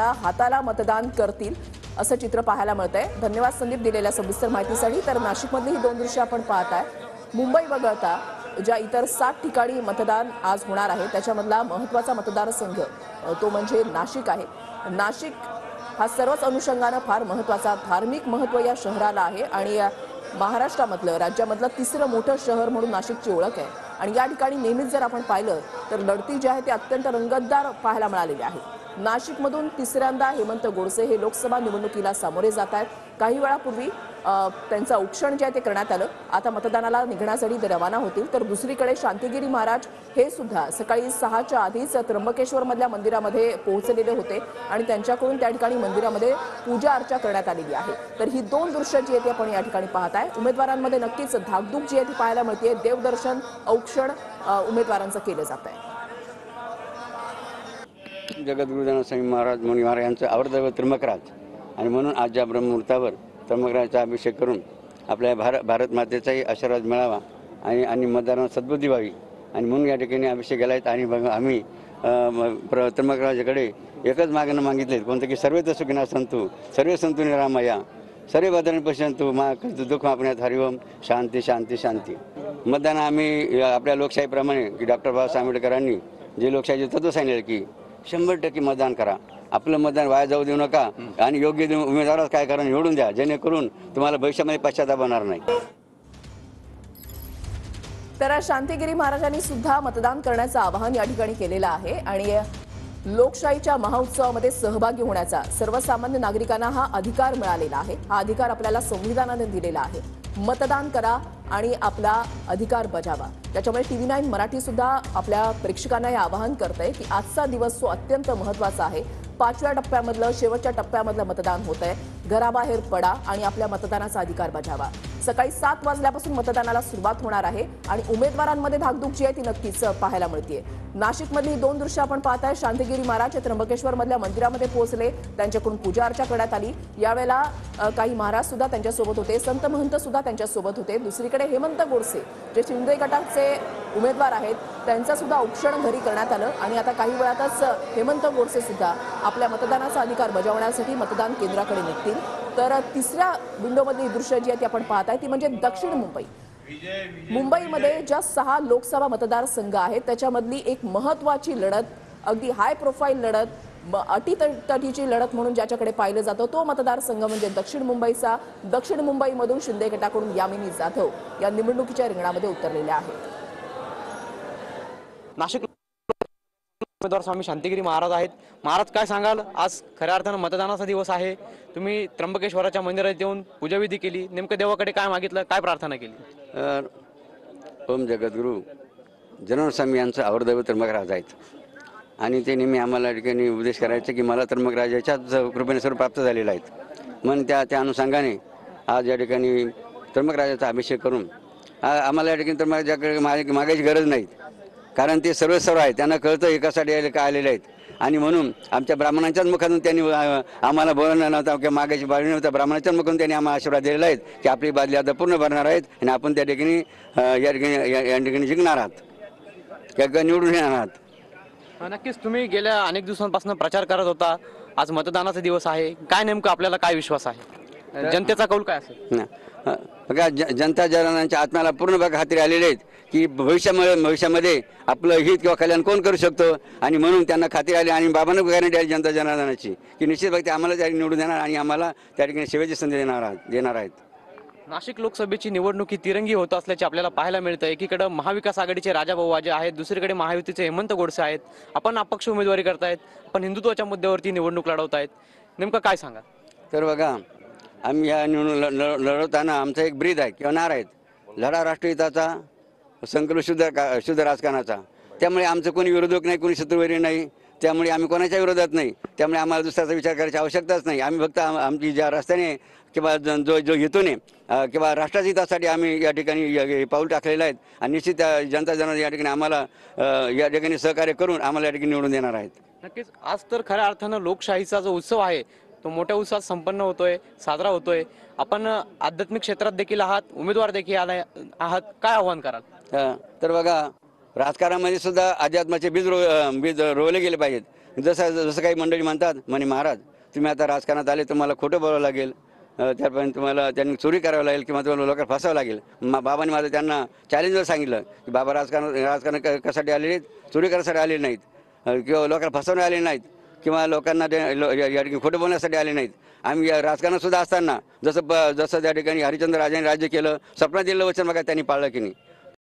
हाताला मतदान करतील असं चित्र पाहायला मिळतंय. धन्यवाद संदीप दिलेल्या सविस्तर माहितीसाठी. तर नाशिकमधली ही दोन दृश्य आपण पाहत आहे मुंबई वगळता ज्या इतर सात ठिकाणी मतदान आज होणार आहे त्याच्यामधला महत्त्वाचा मतदारसंघ तो म्हणजे नाशिक आहे. नाशिक हा सर्वच अनुषंगानं फार महत्त्वाचा धार्मिक महत्त्व या शहराला आहे आणि महाराष्ट्रामधलं राज्यामधलं तिसरं मोठं शहर म्हणून नाशिकची ओळख आहे. आणि या ठिकाणी नेहमीच जर आपण पाहिलं तर लढती जी आहे ती अत्यंत रंगतदार पाहायला मिळालेली आहे नाशिकमधून तिसऱ्यांदा हेमंत गोडसे हे लोकसभा निवडणुकीला सामोरे जात आहेत. काही वेळापूर्वी त्यांचं औक्षण जे आहे ते करण्यात आलं. आता मतदानाला निघण्यासाठी ते रवाना होतील. तर दुसरीकडे शांतिगिरी महाराज हे सुद्धा सकाळी सहाच्या आधीच त्र्यंबकेश्वरमधल्या मंदिरामध्ये पोहोचलेले होते आणि त्यांच्याकडून त्या ठिकाणी मंदिरामध्ये पूजा अर्चा करण्यात आलेली आहे. तर ही दोन दृश्य जी आहेत ती आपण या ठिकाणी पाहत आहे. उमेदवारांमध्ये नक्कीच धाकधूक जी आहे ती पाहायला मिळते. देवदर्शन औक्षण उमेदवारांचं केलं जात आहे जगद्गुरुदान स्वामी महाराज मुनी महाराज यांचं आवडतं त्र्यंबकराज. आणि म्हणून आज ज्या ब्रह्ममुहूर्तावर त्र्यंबकराजचा अभिषेक करून आपल्या भार भारत मातेचाही आशीर्वाद मिळावा आणि आणि मतदारांना सद्बुद्धी व्हावी. आणि म्हणून या ठिकाणी अभिषेक केला आहेत आणि बघा आम्ही प्र त्र्यंबकराजाकडे एकच मागणं मागितले कोणतं की सर्व सुखिना संतू सर्व संतू निरामया सर्व बदन पश्यंतू मा दुःख मापण्यात हरिओम शांती शांती शांती. मतदान आम्ही आपल्या लोकशाहीप्रमाणे की डॉक्टर बाबासाहेब आंबेडकरांनी जे लोकशाहीचे तत्व सांगितले की शंभर टक्के मतदान करा. आपलं मतदान वाया जाऊ देऊ नका. आणि योग्य उमेदवारच काय करा निवडून द्या. जेणेकरून तुम्हाला भविष्यामध्ये पश्चाताप होणार नाही. तर शांतिगिरी महाराजांनी सुद्धा मतदान करण्याचं आवाहन या ठिकाणी केलेलं आहे. आणि लोकशाहीच्या महोत्सवामध्ये सहभागी होण्याचा सर्वसामान्य नागरिकांना हा अधिकार मिळालेला आहे. हा अधिकार आपल्याला संविधानाने दिलेला आहे. मतदान करा आणि आपला अधिकार बजावा. त्याच्यामुळे टी व्ही नाईन मराठी सुद्धा आपल्या प्रेक्षकांना हे आवाहन करतंय आहे की आजचा दिवस तो अत्यंत महत्त्वाचा आहे. पाचव्या टप्प्यामधलं शेवटच्या टप्प्यामधलं मतदान होत आहे घराबाहेर पडा आणि आपल्या मतदानाचा अधिकार बजावा. सकाळी सात वाजल्यापासून मतदानाला सुरुवात होणार आहे आणि उमेदवारांमध्ये धाकधूक जी आहे ती नक्कीच पाहायला मिळते नाशिकमधली ही दोन दृश्य आपण पाहताय. शांतिगिरी महाराज हे त्र्यंबकेश्वर मधल्या मंदिरामध्ये पोहोचले. त्यांच्याकडून पूजा अर्चा करण्यात आली. यावेळेला काही महाराज सुद्धा त्यांच्यासोबत होते. संत महंत सुद्धा त्यांच्यासोबत होते. दुसरीकडे हेमंत गोडसे जे शिंदे गटाचे उमेदवार आहेत त्यांचं सुद्धा औक्षण घरी करण्यात आलं. आणि आता काही वेळातच हेमंत गोडसे सुद्धा आपल्या मतदानाचा अधिकार बजावण्यासाठी मतदान केंद्राकडे निघतील. तर तिसऱ्या विंडोमधली दृश्य जी आहे ती आपण पाहत आहे ती म्हणजे दक्षिण मुंबई. मुंबईमध्ये ज्या सहा लोकसभा मतदारसंघ आहेत त्याच्यामधली एक महत्वाची लढत अगदी हाय प्रोफाईल लढत अटी अटीतटीची लढत म्हणून ज्याच्याकडे पाहिलं जातं तो मतदारसंघ म्हणजे दक्षिण मुंबईचा. दक्षिण मुंबईमधून शिंदे गटाकडून यामिनी जाधव या निवडणुकीच्या रिंगणामध्ये उतरलेल्या आहेत. नाशिक उमेदवार स्वामी शांतिगिरी महाराज आहेत. महाराज काय सांगाल? आज खऱ्या अर्थानं मतदानाचा दिवस आहे. तुम्ही त्र्यंबकेश्वराच्या मंदिरात येऊन पूजाविधी केली. नेमकं देवाकडे काय मागितलं? काय प्रार्थना केली? ओम जगद्गुरू. जनरल स्वामी यांचं आवडदैव त्र्यंबकराज आहेत. आणि ते नेहमी आम्हाला या ठिकाणी उपदेश करायचे की मला त्र्यंबकराज याच्याच कृपेने सर्व प्राप्त झालेला आहेत. म्हणून त्या त्या अनुषंगाने आज या ठिकाणी त्र्यंबकराजाचा अभिषेक करून आम्हाला या ठिकाणी त्र्यंबकराजाकडे मागायची गरज नाही. कारण ते सर्व सर्व आहेत. त्यांना कळतं एकासाठी आले का आलेले आहेत. आणि म्हणून आमच्या ब्राह्मणांच्याच मुखातून त्यांनी आम्हाला बोलणं नव्हतं किंवा मागायची बाजू नव्हतं. ब्राह्मणाच्याच मुखातून त्यांनी आम्हाला आशीर्वाद दिलेला आहेत की आपली बादली आता पूर्ण भरणार आहेत आणि आपण त्या ठिकाणी या ठिकाणी या या ठिकाणी जिंकणार आहात. किंवा निवडून येणार आहात. नक्कीच. तुम्ही गेल्या अनेक दिवसांपासून प्रचार करत होता. आज मतदानाचा दिवस आहे. काय नेमकं आपल्याला काय विश्वास आहे? जनतेचा कौल काय असेल? बघा जनता जनांच्या आत्म्याला पूर्ण बघा खात्री आलेले आहेत. की भविष्यामध्ये भविष्यामध्ये आपलं हित किंवा कल्याण कोण करू शकतो? आणि म्हणून त्यांना खात्री आली आणि बाबांना गॅरंटी आली जनता जनार्दनाची की निश्चित व्यक्ती आम्हाला त्या निवडून देणार आणि आम्हाला त्या ठिकाणी सेवेची संधी देणार आहात देणार आहेत. नाशिक लोकसभेची निवडणूक ही तिरंगी होत असल्याचे आपल्याला पाहायला मिळतं एकीकडे महाविकास आघाडीचे राजाभाऊ वाजे आहेत दुसरीकडे महायुतीचे हेमंत गोडसे आहेत. आपण अपक्ष उमेदवारी करतायत आपण हिंदुत्वाच्या मुद्द्यावरती निवडणूक लढवतायत. नेमकं काय सांगा तर बघा आम्ही ह्या निवडणूक लढवताना आमचा एक ब्रीद आहे किंवा नारा आहेत. लढा राष्ट्रहिताचा संकल्प शुद्ध का शुद्ध राजकारणाचा. त्यामुळे आमचं कोणी विरोधक नाही कोणी शत्रुवैरी नाही. त्यामुळे आम्ही कोणाच्या विरोधात नाही. त्यामुळे आम्हाला दुसऱ्याचा विचार करायची आवश्यकताच नाही. आम्ही फक्त आम- आमची ज्या रस्त्याने किंवा जो जो हेतूने किंवा राष्ट्राच्या हितासाठी आम्ही या ठिकाणी हे पाऊल टाकलेलं आहेत. आणि निश्चित जनता जनार्दन या ठिकाणी आम्हाला या ठिकाणी सहकार्य करून आम्हाला या ठिकाणी निवडून देणार आहेत. नक्कीच. आज तर खऱ्या अर्थानं लोकशाहीचा जो उत्सव आहे तो मोठ्या उत्साहात संपन्न होतोय साजरा होतोय. आपण आध्यात्मिक क्षेत्रात देखील आहात उमेदवार देखील आलाय आहात. काय आव्हान कराल? तर बघा राजकारणामध्ये सुद्धा अध्यात्माचे बीज रो बीज रोवले गेले पाहिजेत. जसं जसं काही मंडळी म्हणतात म्हणे महाराज तुम्ही आता राजकारणात आले तुम्हाला खोटं बोलावं लागेल. अ, त्यापर्यंत तुम्हाला त्यांनी चोरी करावं लागेल किंवा तुम्हाला लोकांना फसावं लागेल. मा बाबांनी माझं त्यांना चॅलेंजवर सांगितलं की बाबा राजकारण राजकारण कशासाठी आलेले आहेत? चोरी करण्यासाठी आलेले नाहीत. किंवा लोकांना फसवणे आले नाहीत. किंवा लोकांना ते या ठिकाणी खोटं बोलण्यासाठी आले नाहीत. आम्ही राजकारणसुद्धा राजकारणात सुद्धा असताना जसं ब जसं त्या ठिकाणी हरिश्चंद्र राजांनी राज्य केलं सपना दिलं वचन बघा त्यांनी पाळलं की नाही.